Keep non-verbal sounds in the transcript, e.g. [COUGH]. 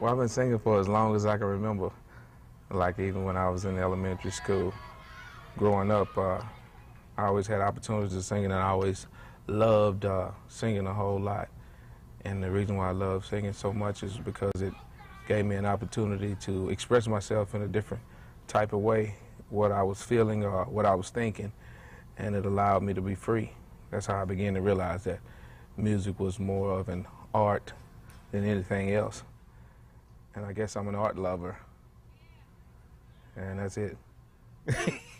Well, I've been singing for as long as I can remember. Like even when I was in elementary school, growing up, uh, I always had opportunities to sing, and I always loved uh, singing a whole lot. And the reason why I love singing so much is because it gave me an opportunity to express myself in a different type of way, what I was feeling or what I was thinking, and it allowed me to be free. That's how I began to realize that music was more of an art than anything else. And I guess I'm an art lover. And that's it. [LAUGHS]